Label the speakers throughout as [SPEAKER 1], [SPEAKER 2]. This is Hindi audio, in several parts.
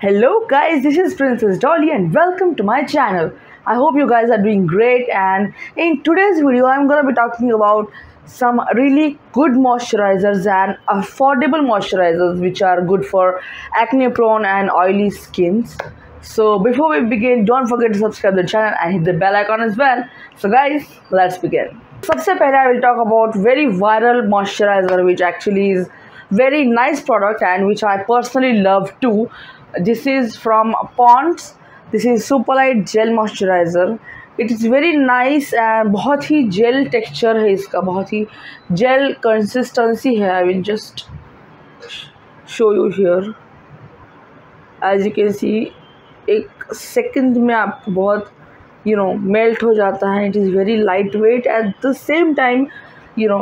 [SPEAKER 1] Hello guys, this is Princess Dolly and welcome to my channel. I hope you guys are doing great and in today's video I'm going to be talking about some really good moisturizers and affordable moisturizers which are good for acne prone and oily skins. So before we begin, don't forget to subscribe to the channel and hit the bell icon as well. So guys, let's begin. सबसे पहले I will talk about very viral moisturizer which actually is very nice product and which I personally love too. This is from Pond's. This is Superlight Gel Moisturizer. It is very nice and बहुत ही जेल टेक्सचर है इसका, बहुत ही जेल कंसिस्टेंसी है I will just show you here as you can see एक सेकंड में आपको बहुत यू नो मेल्ट हो जाता है it is very light weight at the same time you know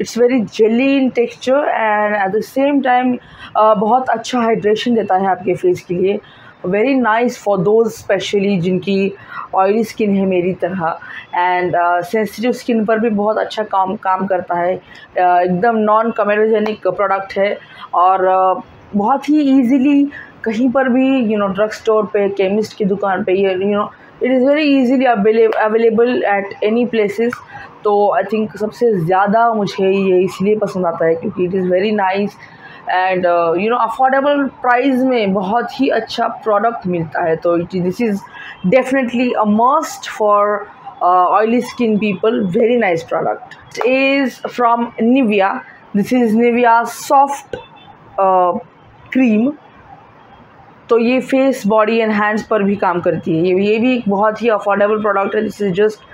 [SPEAKER 1] it's very jelly in texture and at the same time बहुत अच्छा हाइड्रेशन देता है आपके फेस के लिए। Very nice for those specially जिनकी ऑयली स्किन है मेरी तरह। एंड सेंसिटिव स्किन पर भी बहुत अच्छा काम काम करता है। Uh, एकदम नॉन कमेरोजेनिक प्रोडक्ट है। और uh, बहुत ही ईजीली कहीं पर भी यू नो ड्रग स्टोर पे केमिस्ट की दुकान पे ये know it is very easily available at any places तो आई थिंक सबसे ज़्यादा मुझे ये इसलिए पसंद आता है क्योंकि it is very nice and you know affordable price में बहुत ही अच्छा प्रोडक्ट मिलता है। तो it this is definitely a must for oily skin people very nice product is from Nivea this is Nivea soft cream तो ये फेस बॉडी एंड हैंड्स पर भी काम करती है। ये ये भी एक बहुत ही अफोर्डेबल प्रोडक्ट है। दिस इज़ जस्ट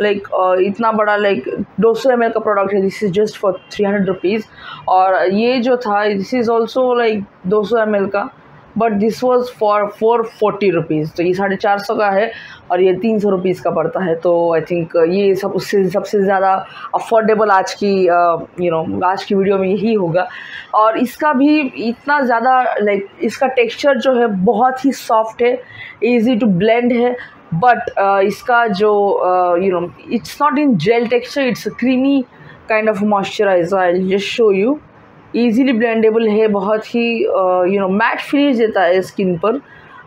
[SPEAKER 1] लाइक इतना बड़ा लाइक दो सौ एम का प्रोडक्ट है this is just for three hundred rupees और ये जो था दिस इज़ ऑल्सो लाइक दो सौ एम का but this was for four forty rupees तो ये साढ़े चार सौ का है, और ये तीन सौ रुपीज़ का पड़ता है. तो आई थिंक ये सब उससे, सबसे ज़्यादा अफोर्डेबल आज की यू नो आज की वीडियो में यही होगा. और इसका भी इतना ज़्यादा लाइक इसका टेक्सचर जो है बहुत ही सॉफ्ट है ईजी टू ब्लेंड है बट इसका जो you know it's not in gel texture it's a creamy kind of moisturiser I just show you easily blendable है बहुत ही यू नो मैट फिनिश देता है स्किन पर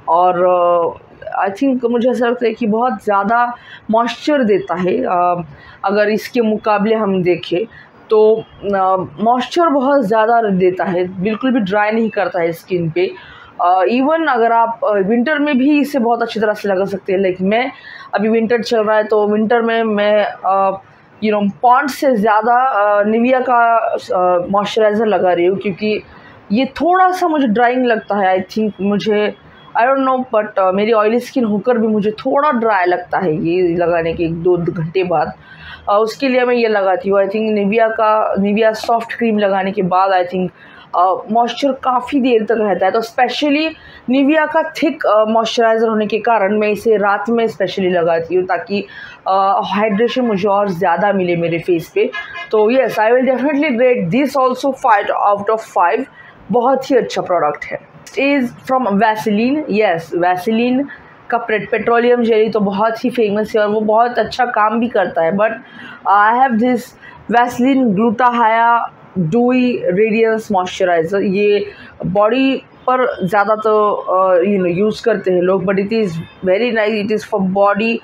[SPEAKER 1] और आई uh, थिंक मुझे ऐसा लगता है कि बहुत ज़्यादा मॉइस्चर देता है uh, अगर इसके मुकाबले हम देखें तो मॉइस्चर uh, बहुत ज़्यादा देता है बिल्कुल भी ड्राई नहीं करता है स्किन पे इवन uh, अगर आप विंटर में भी इसे बहुत अच्छी तरह से लगा सकते हैं। लाइक मैं अभी विंटर चल रहा है तो विंटर में मैं यू नो पॉन्ड से ज़्यादा निविया का मॉइस्चराइज़र लगा रही हूँ क्योंकि ये थोड़ा सा मुझे ड्राइंग लगता है आई थिंक मुझे आई डोंट नो बट मेरी ऑयली स्किन होकर भी मुझे थोड़ा ड्राई लगता है ये लगाने के एक दो घंटे बाद। uh, उसके लिए मैं ये लगाती हूँ आई थिंक निविया का निविया सॉफ्ट क्रीम लगाने के बाद आई थिंक मॉइस्चर काफ़ी देर तक रहता है। तो स्पेशली निविया का थिक मॉइस्चराइज़र होने के कारण मैं इसे रात में स्पेशली लगाती हूँ ताकि हाइड्रेशन मुझे और ज़्यादा मिले मेरे फेस पे। तो yes I will definitely rate this also five out of five बहुत ही अच्छा प्रोडक्ट है। Is from Vaseline yes Vaseline का पेट्रोलियम जेली तो बहुत ही फ़ेमस है और वो बहुत अच्छा काम भी करता है। But I have this Vaseline glutahya dewy radiance moisturiser ये बॉडी पर ज़्यादा तो यू नो यूज़ करते हैं लोग but it is very nice it is for body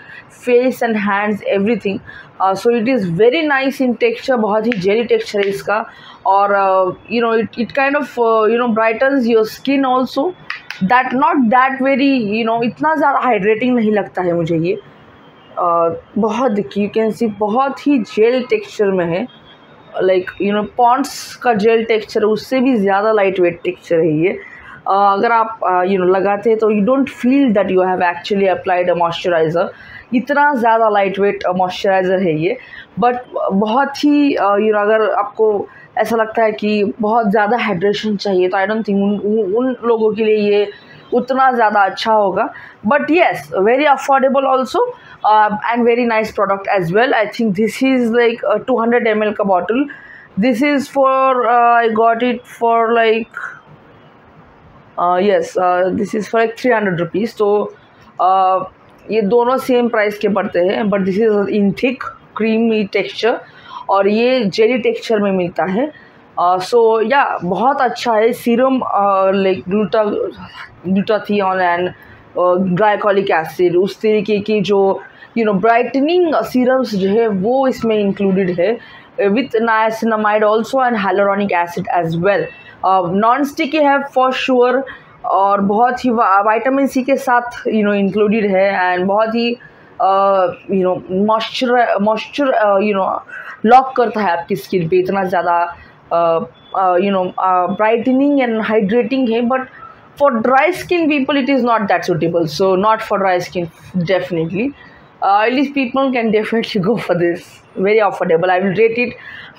[SPEAKER 1] face and hands everything so it is very nice in texture बहुत ही जेली टेक्सचर है इसका. और you know it it kind of you know brightens your skin also that not that very you know इतना ज़्यादा हाइड्रेटिंग नहीं लगता है मुझे ये. uh, बहुत यू कैन सी बहुत ही जेल टेक्सचर में है. लाइक यू नो पॉन्ड्स का जेल टेक्सचर उससे भी ज़्यादा लाइट वेट टेक्सचर है ये। uh, अगर आप यू नो लगाते हैं तो you don't feel that you have actually applied a moisturiser इतना ज़्यादा लाइट वेट मॉइस्चराइज़र है ये। बट बहुत ही you uh, know you know, अगर आपको ऐसा लगता है कि बहुत ज़्यादा हाइड्रेशन चाहिए तो आई डोंट थिंक उन उन लोगों के लिए ये उतना ज़्यादा अच्छा होगा। But yes very affordable also and very nice product as well I think this is like two hundred M L का bottle this is for I got it for like yes this is for like three hundred rupees तो ये दोनों सेम प्राइस के पड़ते हैं but this is in thick creamy texture और ये जेली टेक्सचर में मिलता है। सो uh, या so, yeah, बहुत अच्छा है। Serum like gluta glutathione and glycolic acid उस तरीके की जो यू नो ब्राइटनिंग सीरम्स जो है, वो इसमें इंक्लूडेड है with niacinamide also and hyaluronic acid as well non sticky है फॉर श्योर और बहुत ही वाइटामिन सी के साथ यू नो इंक्लूडेड है एंड बहुत ही you know moisture moisture you know lock करता है आपकी स्किन पे इतना ज़्यादा you know brightening and hydrating है but for dry skin people it is not that suitable. So not for dry skin definitely. Uh, at least people can definitely go for this. Very affordable. I will rate it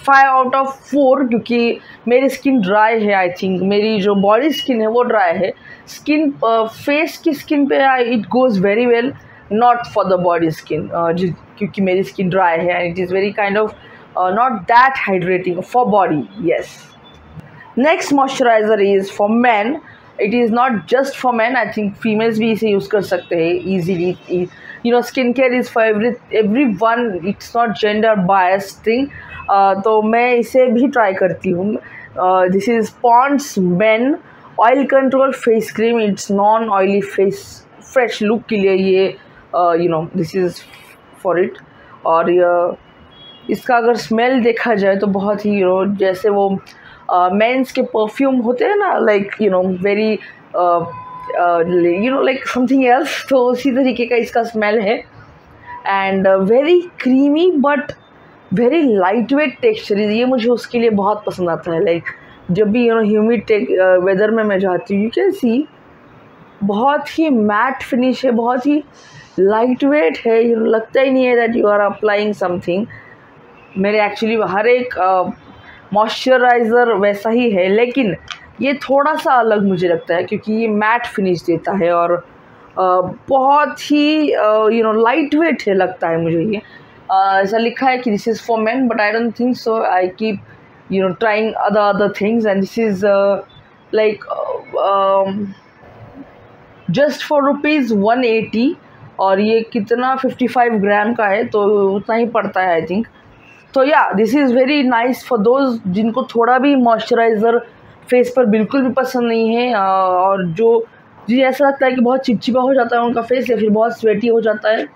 [SPEAKER 1] five out of four क्योंकि मेरी स्किन ड्राई है आई थिंक मेरी जो बॉडी स्किन है वो ड्राई है. स्किन फेस की स्किन पे it goes very well not for the body skin क्योंकि मेरी स्किन ड्राई है and it is very kind of not that hydrating for body yes next moisturiser is for man it is not just for man I think females भी इसे यूज़ कर सकते हैं easily you know skin care is for every every one it's not gender bias thing तो मैं इसे भी ट्राई करती हूँ. This is Pond's man oil control face cream it's non oily face fresh look के लिए ये you know this is for it और uh, इसका अगर स्मेल देखा जाए तो बहुत ही यू नो जैसे वो मेंस के परफ्यूम होते हैं ना like you know very you know like something else तो उसी तरीके का इसका स्मेल है। And very creamy but very light weight texture ये मुझे उसके लिए बहुत पसंद आता है। लाइक like, जब भी यू नो ह्यूमिड वेदर में मैं जाती हूँ यू कैन सी बहुत ही मैट फिनिश है बहुत ही लाइट वेट है यू लगता ही नहीं है that you are applying something मेरे एक्चुअली हर एक मॉइस्चराइज़र वैसा ही है, लेकिन ये थोड़ा सा अलग मुझे लगता है क्योंकि ये मैट फिनिश देता है और बहुत ही यू नो लाइट वेट है लगता है मुझे ये। ऐसा लिखा है कि this is for man but I don't think so I keep you know trying other other things and this is like just for rupees one eighty और ये कितना फिफ्टी फाइव ग्राम का है तो उतना ही पड़ता है आई थिंक तो या this is very nice for those जिनको थोड़ा भी मॉइस्चराइज़र फेस पर बिल्कुल भी पसंद नहीं है और जो, जी ऐसा लगता है कि बहुत चिपचिपा हो जाता है उनका फेस या फिर बहुत स्वेटी हो जाता है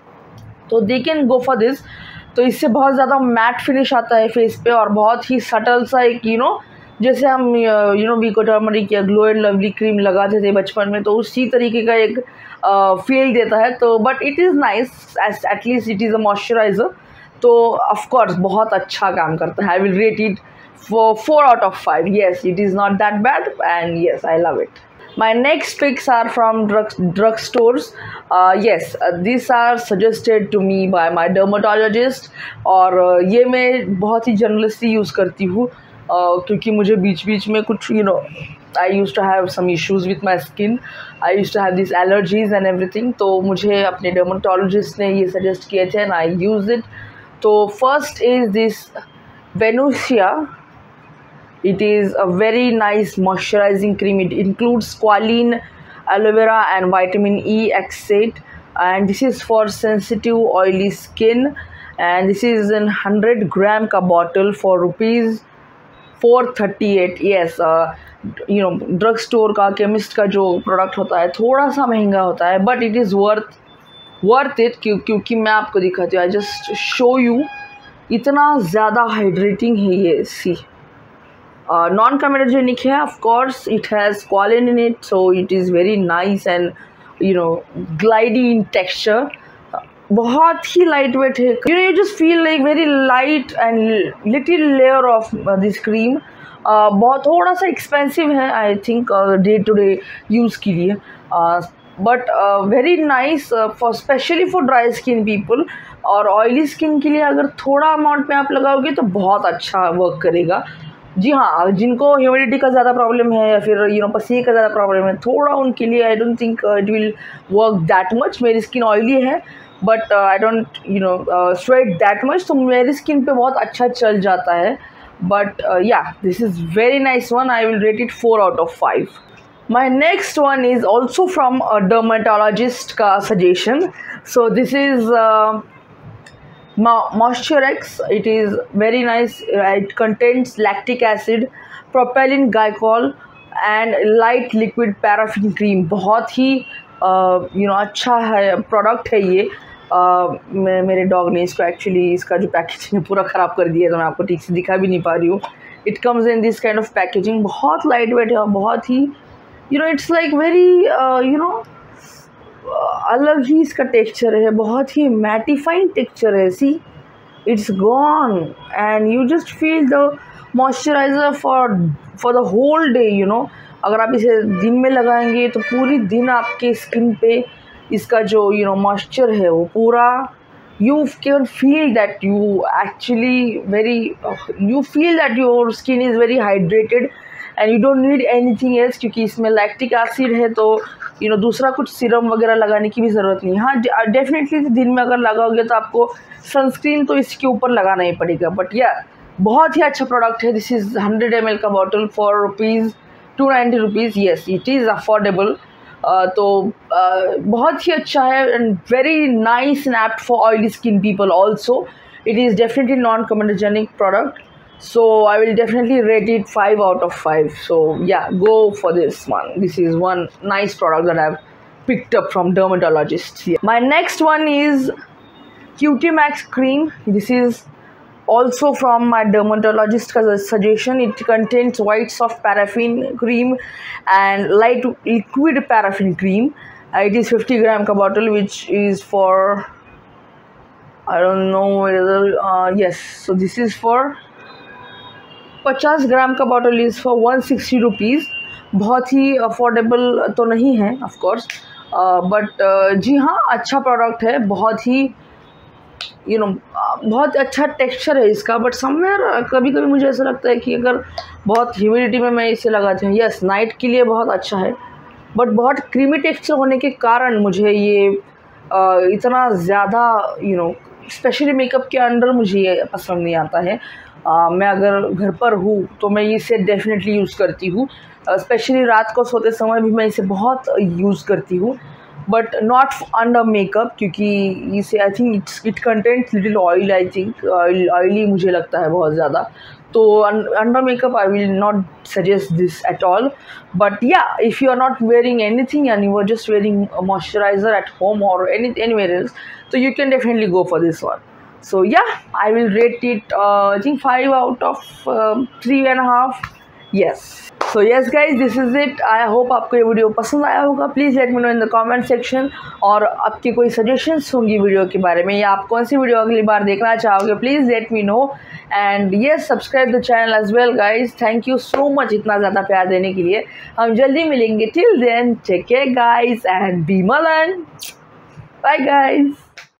[SPEAKER 1] तो they can go for this तो इससे बहुत ज़्यादा मैट फिनिश आता है फेस पे और बहुत ही सटल सा एक यू नो जैसे हम यू नो वीको टर्मरिक या ग्लो एंड लवली क्रीम लगाते थे बचपन में तो उसी तरीके का एक फील देता है तो but it is nice at least it is a moisturiser तो ऑफकोर्स बहुत अच्छा काम करता है। I will rate it for four out of five yes it is not that bad and yes I love it next tricks are from drug drug stores. Uh, yes uh, these are suggested to me by my और uh, ये मैं बहुत ही जनरलिस्टली यूज़ करती हूँ। Uh, क्योंकि मुझे बीच बीच में कुछ you know I use to have some issues with my skin I use to have this allergies and everything तो मुझे अपने डर्माटोलॉजिस्ट ने ये सजेस्ट किए थे एंड आई यूज़ इट तो first is this Venusia it is a very nice moisturising cream it includes squalane aloe vera and vitamin E etcetera and this is for sensitive oily skin and this is in hundred gram का bottle for rupees four thirty eight yes you know drug store का केमिस्ट का जो प्रोडक्ट होता है थोड़ा सा महँगा होता है but it is worth worth it क्यों, क्योंकि मैं आपको दिखाती हूँ आई जस्ट शो यू इतना ज़्यादा हाइड्रेटिंग है ये सी नॉन कमेडोजेनिक है of course it has squalane in it so it is very nice and you know glidey in texture बहुत ही लाइट वेट है you know you just feel like very light and little layer of this cream बहुत थोड़ा सा एक्सपेंसिव है I think day to day use के लिए। But very nice for specially for dry skin people और ऑयली स्किन के लिए अगर थोड़ा अमाउंट में आप लगाओगे तो बहुत अच्छा वर्क करेगा। जी हाँ जिनको ह्यूमिडिटी का ज़्यादा प्रॉब्लम है या फिर यू नो पसीने का ज़्यादा प्रॉब्लम है, थोड़ा उनके लिए I don't think it will work that much मेरी स्किन ऑयली है but I don't you know sweat that much तो मेरी स्किन पे बहुत अच्छा चल जाता है। बट या this is very nice one I will rate it four out of five my next one is also from a dermatologist ka suggestion. So this is uh, moisture x. It is very nice. It contains lactic acid propylene glycol and light liquid paraffin cream बहुत ही यू नो अच्छा है प्रोडक्ट है ये. Uh, मेरे डॉग ने इसको एक्चुअली इसका जो पैकेजिंग है पूरा ख़राब कर दिया है तो मैं आपको ठीक से दिखा भी नहीं पा रही हूँ. It comes in this kind of packaging बहुत लाइट वेट है और बहुत ही you know it's like very you know अलग ही इसका टेक्सचर है, बहुत ही मैटिफाइंग टेक्सचर है see it's gone and you just feel the moisturizer for for the whole day you know अगर आप इसे दिन में लगाएँगे तो पूरी दिन आपके स्किन पे इसका जो यू नो मॉइस्चर है, वो पूरा you can feel that you actually very you feel feel that skin is very hydrated and you don't need anything else क्योंकि इसमें लैक्टिक एसिड है तो यू you नो know, दूसरा कुछ सीरम वगैरह लगाने की भी ज़रूरत नहीं। हाँ डेफिनेटली दिन में अगर लगाओगे तो आपको सनस्क्रीन तो इसके ऊपर लगाना ही पड़ेगा। बट या बहुत ही अच्छा प्रोडक्ट है। दिस इज़ हंड्रेड एम का bottle for rupees two ninety rupees yes it is affordable तो बहुत ही अच्छा है and very nice and apt for oily skin people also it is definitely non-comedogenic product so i will definitely rate it 5 out of 5 so yeah go for this one. This is one nice product that i've picked up from dermatologists yeah. my next one is cutie max cream. This is also from my dermatologist suggestion. It contains white soft paraffin cream and light liquid paraffin cream. Uh, it is 50 gram ka bottle which is for i don't know whether uh, yes. So this is for 50 gram का bottle is for one sixty rupees बहुत ही अफोर्डेबल तो नहीं है ऑफ़ कोर्स बट जी हाँ अच्छा प्रोडक्ट है. बहुत ही यू you नो know, बहुत अच्छा टेक्सचर है इसका. बट समवेयर कभी कभी मुझे ऐसा लगता है कि अगर बहुत ह्यूमिडिटी में मैं इसे लगाती हूँ यस नाइट के लिए बहुत अच्छा है. बट बहुत क्रीमी टेक्सचर होने के कारण मुझे ये uh, इतना ज़्यादा यू नो स्पेशली मेकअप के अंडर मुझे ये पसंद नहीं आता है. मैं अगर घर पर हूँ तो मैं इसे डेफिनेटली यूज़ करती हूँ। स्पेशली रात को सोते समय भी मैं इसे बहुत यूज़ करती हूँ। बट नॉट अंडर मेकअप क्योंकि इसे I think it's it contents little oil I think oily मुझे लगता है बहुत ज़्यादा। तो under makeup I will not suggest this at all but yeah if you are not wearing anything and you are just wearing moisturizer at home और एनी एनी वेयर तो you can definitely go for this one so yeah i will rate it uh, i think 5 out of uh, three and a half. Yes. So yes guys this is it I hope आपको ये वीडियो पसंद आया होगा. Please let me know in the comment section और आपकी कोई सजेशंस होंगी वीडियो के बारे में या आप कौन सी वीडियो अगली बार देखना चाहोगे please let me know and yes subscribe the channel as well guys thank you so much इतना ज़्यादा प्यार देने के लिए. हम जल्दी मिलेंगे. Till then take care guys and be Malan bye guys